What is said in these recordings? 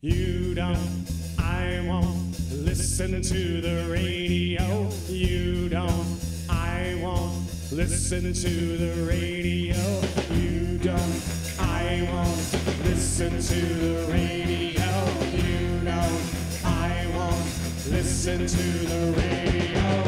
You don't, I won't listen to the radio. You don't, I won't listen to the radio. You don't, I won't listen to the radio. You don't, I won't listen to the radio.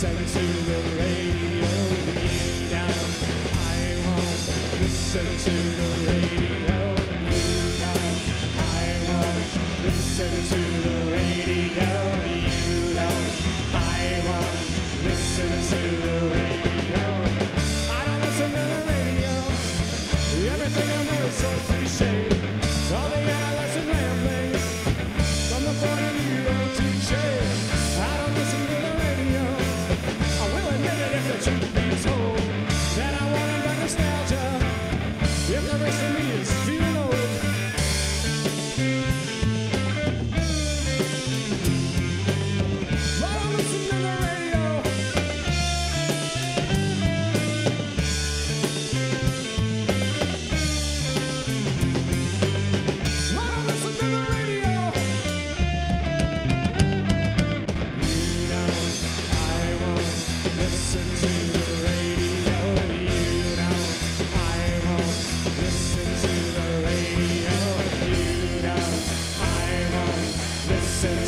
listen to the radio beat down. I won't listen to the radio beat down. I won't listen to the radio. sense.